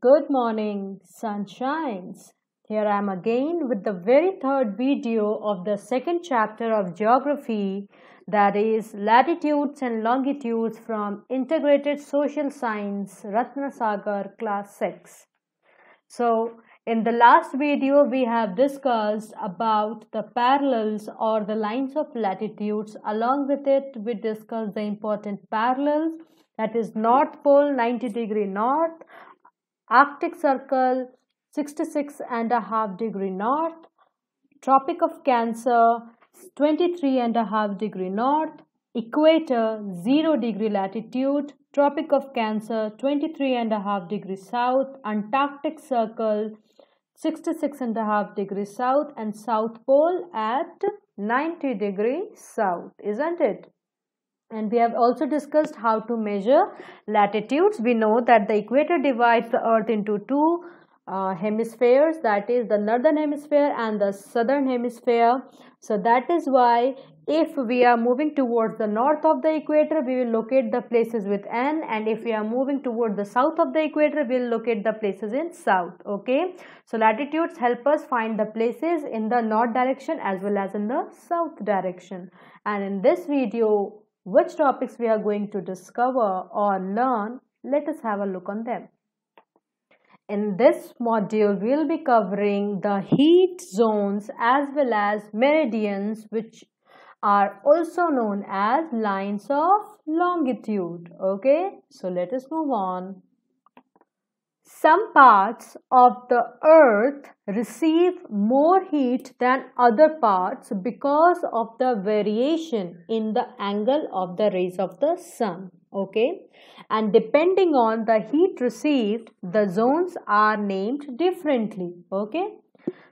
Good morning, sunshines. Here I am again with the very third video of the second chapter of geography that is latitudes and longitudes from integrated social science Ratnasagar class 6. So in the last video we have discussed about the parallels or the lines of latitudes along with it we discussed the important parallels that is north pole 90 degree north arctic circle 66 and a half degree north. Tropic of cancer 23 and a half degree north. Equator 0 degree latitude. Tropic of cancer 23 and a half degree south. Antarctic circle 66 and a half degree south. And south pole at 90 degree south isn't it and we have also discussed how to measure latitudes. We know that the equator divides the earth into two uh, hemispheres that is the northern hemisphere and the southern hemisphere. So that is why if we are moving towards the north of the equator we will locate the places with n. And if we are moving toward the south of the equator we will locate the places in south okay? So latitudes help us find the places in the north direction as well as in the south direction. And in this video which topics we are going to discover or learn let us have a look on them in this module, we'll be covering the heat zones as well as meridians which are also known as lines of longitude. Okay, so let us move on. Some parts of the earth receive more heat than other parts because of the variation in the angle of the rays of the sun okay? And depending on the heat received the zones are named differently okay?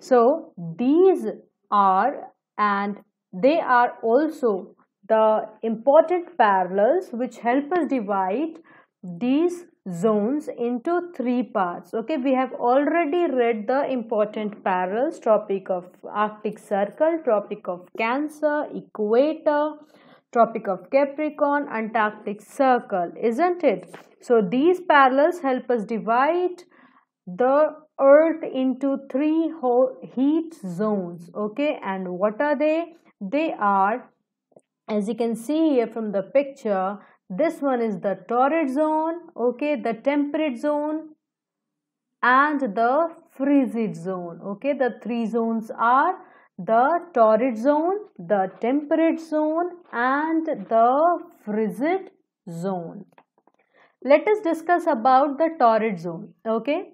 So these are and they are also the important parallels which help us divide these zones into three parts. Okay we have already read the important parallels tropic of arctic circle tropic of cancer equator Tropic of Capricorn, Antarctic Circle, isn't it? So these parallels help us divide the earth into three heat zones. Okay and what are they? They are as you can see here from the picture this one is the torrid zone okay the temperate zone and the frigid zone okay the three zones are the torrid zone, the temperate zone and the frigid zone. Let us discuss about the torrid zone. Okay.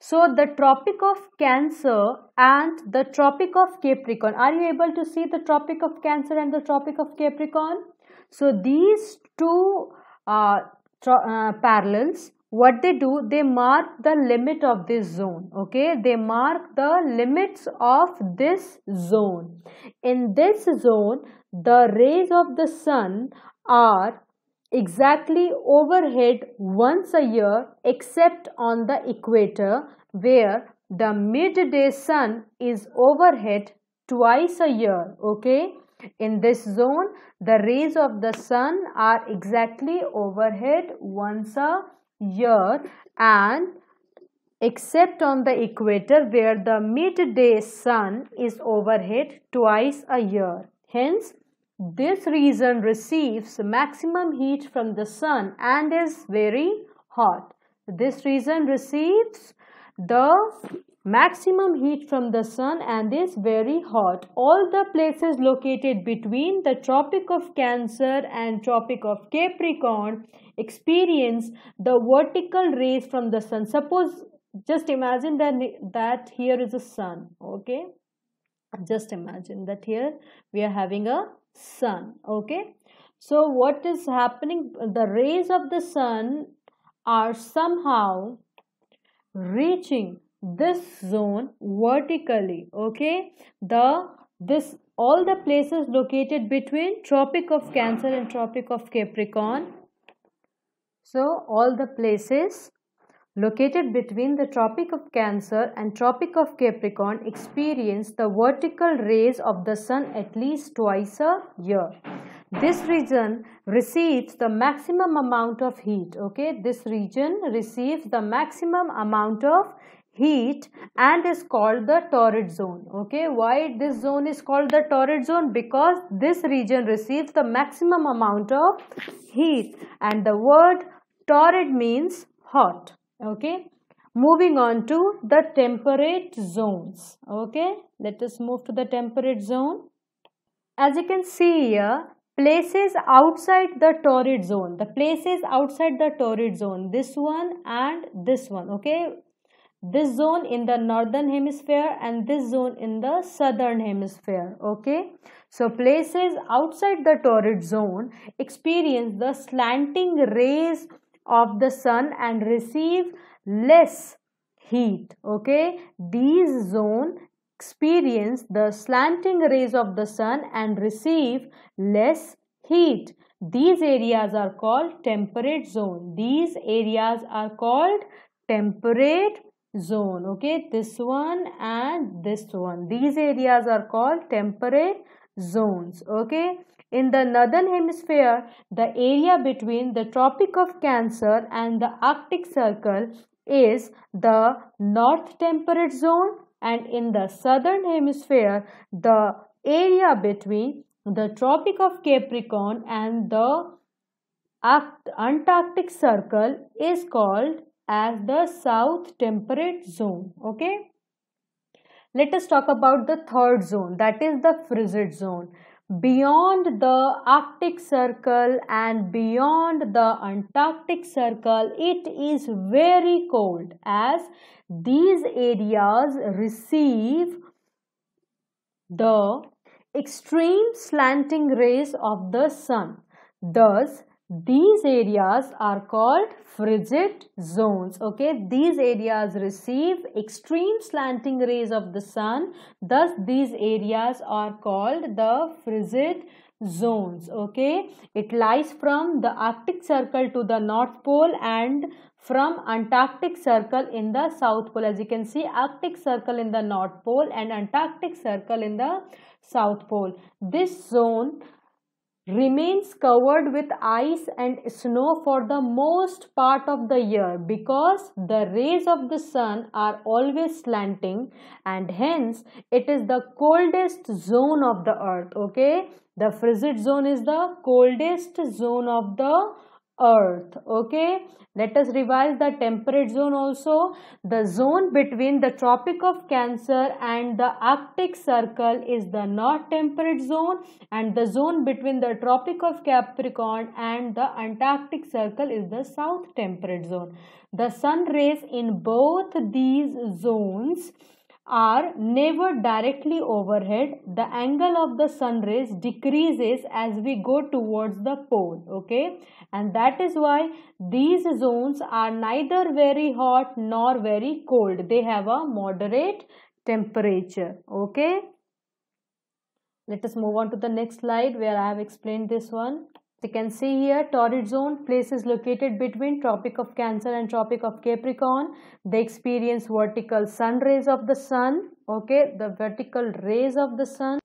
So the Tropic of Cancer and the Tropic of Capricorn. Are you able to see the Tropic of Cancer and the Tropic of Capricorn? So these two uh, uh, parallels what they do they mark the limit of this zone okay? They mark the limits of this zone. In this zone the rays of the sun are exactly overhead once a year except on the equator where the midday sun is overhead twice a year okay in this zone the rays of the sun are exactly overhead once a year and except on the equator where the midday sun is overhead twice a year. Hence, this region receives maximum heat from the sun and is very hot. This region receives the maximum heat from the sun and is very hot. All the places located between the Tropic of Cancer and Tropic of Capricorn experience the vertical rays from the sun. Suppose just imagine that, that here is a sun, okay? Just imagine that here we are having a sun, okay? So what is happening? The rays of the sun are somehow reaching this zone vertically okay? The this all the places located between tropic of cancer and tropic of capricorn. So all the places located between the tropic of cancer and tropic of capricorn experience the vertical rays of the sun at least twice a year. This region receives the maximum amount of heat okay? This region receives the maximum amount of heat and is called the torrid zone. Okay why this zone is called the torrid zone? Because this region receives the maximum amount of heat and the word torrid means hot. Okay moving on to the temperate zones. Okay let us move to the temperate zone. As you can see here places outside the torrid zone. The places outside the torrid zone this one and this one. Okay this zone in the northern hemisphere and this zone in the southern hemisphere okay? So places outside the torrid zone experience the slanting rays of the sun and receive less heat okay? These zone experience the slanting rays of the sun and receive less heat. These areas are called temperate zone. These areas are called temperate zone okay? This one and this one. These areas are called temperate zones okay? In the northern hemisphere the area between the tropic of cancer and the arctic circle is the north temperate zone and in the southern hemisphere the area between the tropic of capricorn and the antarctic circle is called as the south temperate zone okay? Let us talk about the third zone that is the frigid zone. Beyond the arctic circle and beyond the antarctic circle it is very cold as these areas receive the extreme slanting rays of the sun. Thus these areas are called frigid zones. Okay, these areas receive extreme slanting rays of the sun. Thus, these areas are called the frigid zones. Okay, it lies from the Arctic Circle to the North Pole and from Antarctic Circle in the South Pole. As you can see, Arctic Circle in the North Pole and Antarctic Circle in the South Pole. This zone remains covered with ice and snow for the most part of the year because the rays of the sun are always slanting and hence it is the coldest zone of the earth okay? The frigid zone is the coldest zone of the earth okay? Let us revise the temperate zone also. The zone between the tropic of cancer and the arctic circle is the north temperate zone and the zone between the tropic of capricorn and the antarctic circle is the south temperate zone. The sun rays in both these zones are never directly overhead. The angle of the sun rays decreases as we go towards the pole okay? And that is why these zones are neither very hot nor very cold. They have a moderate temperature okay? Let us move on to the next slide where i have explained this one you can see here torrid zone places located between tropic of cancer and tropic of capricorn. They experience vertical sun rays of the sun okay? The vertical rays of the sun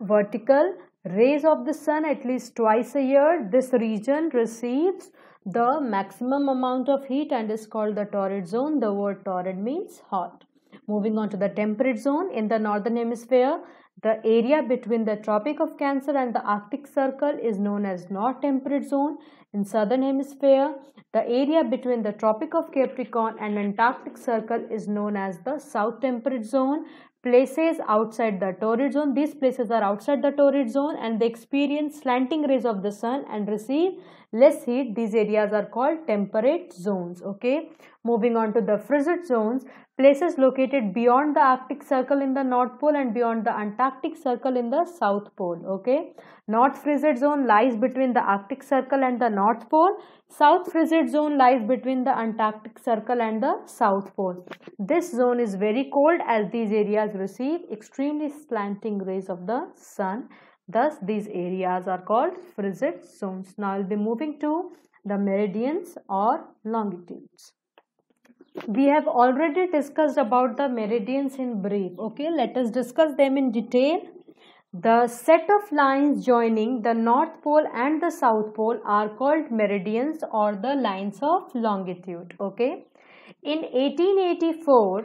vertical rays of the sun at least twice a year. This region receives the maximum amount of heat and is called the torrid zone. The word torrid means hot. Moving on to the temperate zone in the northern hemisphere the area between the Tropic of Cancer and the Arctic Circle is known as North Temperate Zone. In Southern Hemisphere, the area between the Tropic of Capricorn and Antarctic Circle is known as the South Temperate Zone. Places outside the torrid zone, these places are outside the torrid zone and they experience slanting rays of the sun and receive less heat. These areas are called temperate zones. Okay. Moving on to the frigid zones, places located beyond the Arctic Circle in the North Pole and beyond the Antarctic Circle in the South Pole. Okay. North frigid zone lies between the Arctic Circle and the North Pole. South frigid zone lies between the Antarctic Circle and the South Pole. This zone is very cold as these areas receive extremely slanting rays of the sun. Thus, these areas are called frigid zones. Now, I will be moving to the meridians or longitudes we have already discussed about the meridians in brief okay let us discuss them in detail the set of lines joining the North Pole and the South Pole are called meridians or the lines of longitude. Okay. In 1884,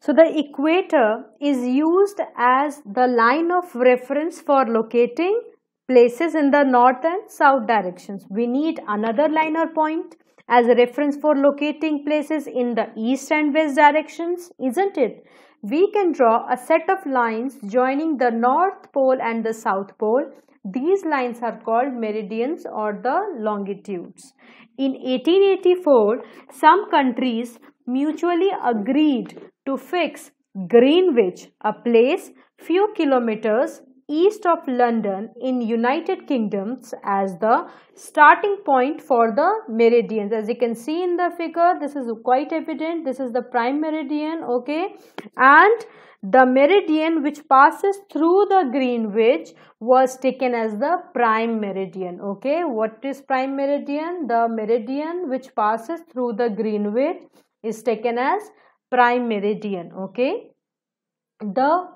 so the equator is used as the line of reference for locating places in the north and south directions. We need another line or point as a reference for locating places in the east and west directions, isn't it? We can draw a set of lines joining the north pole and the south pole. These lines are called meridians or the longitudes. In 1884, some countries mutually agreed to fix Greenwich, a place few kilometers east of London in United Kingdoms as the starting point for the meridians. As you can see in the figure, this is quite evident. This is the prime meridian, okay? And the meridian which passes through the Greenwich was taken as the prime meridian, okay? What is prime meridian? The meridian which passes through the Greenwich is taken as prime meridian, okay? The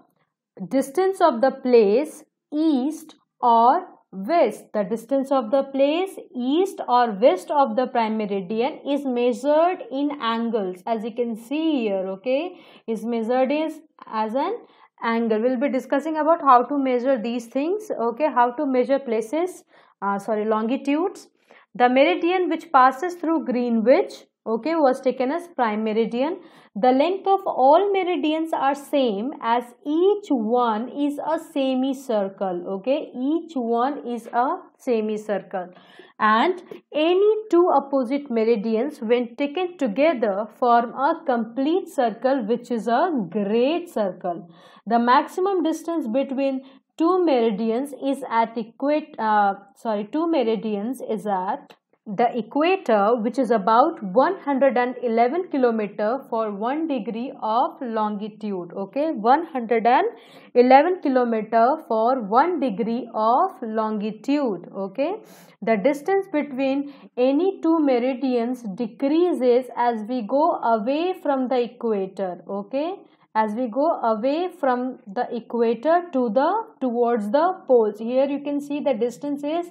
distance of the place east or west the distance of the place east or west of the prime meridian is measured in angles as you can see here okay? Is measured is as an angle. We'll be discussing about how to measure these things okay? How to measure places uh, sorry longitudes. The meridian which passes through greenwich okay was taken as prime meridian. The length of all meridians are same as each one is a semicircle. Okay each one is a semicircle. And any two opposite meridians when taken together form a complete circle which is a great circle. The maximum distance between two meridians is at equate uh, sorry two meridians is at the equator which is about 111 kilometer for 1 degree of longitude okay? 111 kilometer for 1 degree of longitude okay? The distance between any two meridians decreases as we go away from the equator okay? As we go away from the equator to the towards the poles. Here you can see the distance is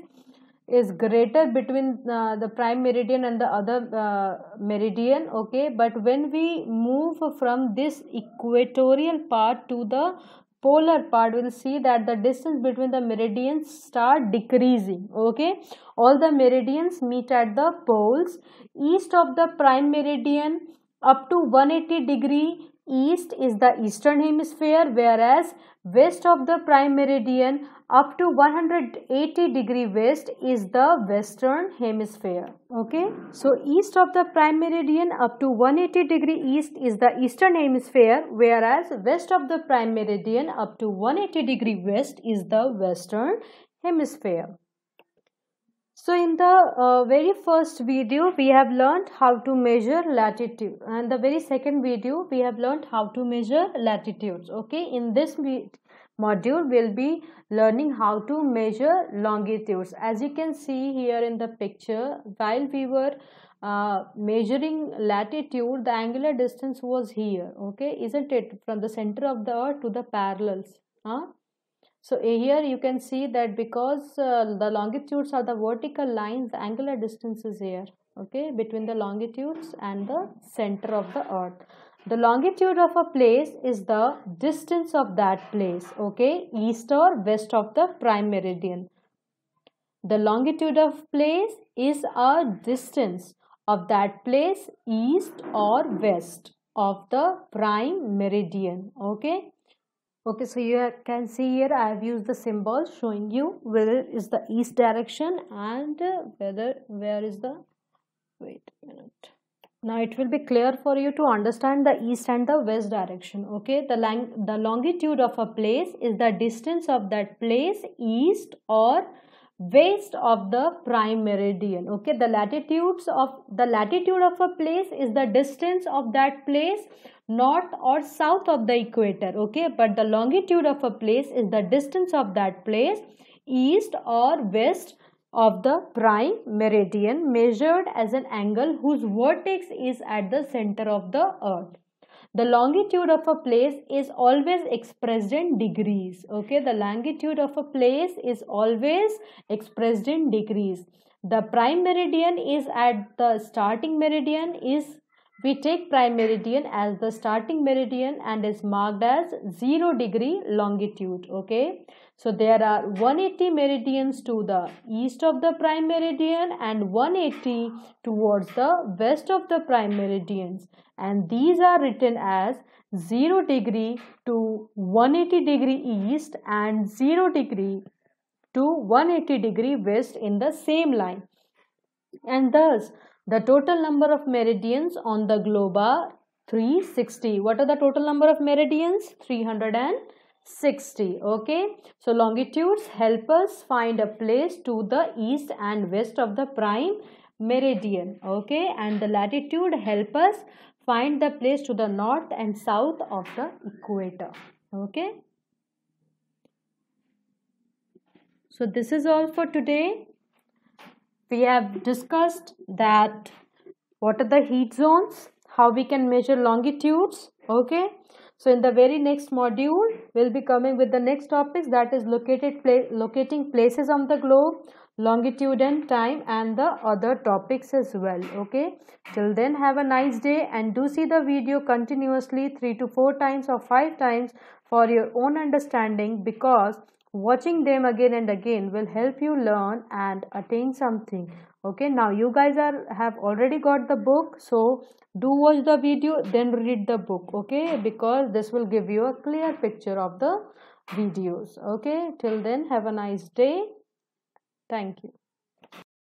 is greater between uh, the prime meridian and the other uh, meridian okay? But when we move from this equatorial part to the polar part we'll see that the distance between the meridians start decreasing okay? All the meridians meet at the poles. East of the prime meridian up to 180 degree east is the eastern hemisphere whereas west of the prime meridian up to 180 degree west is the western hemisphere okay? So east of the prime meridian up to 180 degree east is the eastern hemisphere whereas west of the prime meridian up to 180 degree west is the western hemisphere so in the uh, very first video we have learned how to measure latitude. And the very second video we have learned how to measure latitudes. Okay in this module we'll be learning how to measure longitudes. As you can see here in the picture while we were uh, measuring latitude the angular distance was here. Okay isn't it? From the center of the earth to the parallels huh? So here you can see that because uh, the longitudes are the vertical lines the angular distances here okay between the longitudes and the center of the earth the longitude of a place is the distance of that place, okay, east or west of the prime meridian. The longitude of place is a distance of that place east or west of the prime meridian, okay. Okay, so you can see here I have used the symbol showing you whether is the east direction and uh, whether where is the wait a minute. Now it will be clear for you to understand the east and the west direction okay? The lang the longitude of a place is the distance of that place east or west of the prime meridian okay the latitudes of the latitude of a place is the distance of that place north or south of the equator okay but the longitude of a place is the distance of that place east or west of the prime meridian measured as an angle whose vertex is at the center of the earth. The longitude of a place is always expressed in degrees. Okay the longitude of a place is always expressed in degrees. The prime meridian is at the starting meridian is we take prime meridian as the starting meridian and is marked as 0 degree longitude okay? So there are 180 meridians to the east of the prime meridian and 180 towards the west of the prime meridians. And these are written as 0 degree to 180 degree east and 0 degree to 180 degree west in the same line. And thus the total number of meridians on the globe are 360. What are the total number of meridians? 360. Okay. So longitudes help us find a place to the east and west of the prime meridian. Okay. And the latitude help us find the place to the north and south of the equator. Okay. So this is all for today we have discussed that what are the heat zones how we can measure longitudes okay? So in the very next module we'll be coming with the next topics that is located pla locating places on the globe longitude and time and the other topics as well okay? Till then have a nice day and do see the video continuously 3 to 4 times or 5 times for your own understanding because watching them again and again will help you learn and attain something. Okay now you guys are have already got the book so do watch the video then read the book okay? Because this will give you a clear picture of the videos okay? Till then have a nice day. Thank you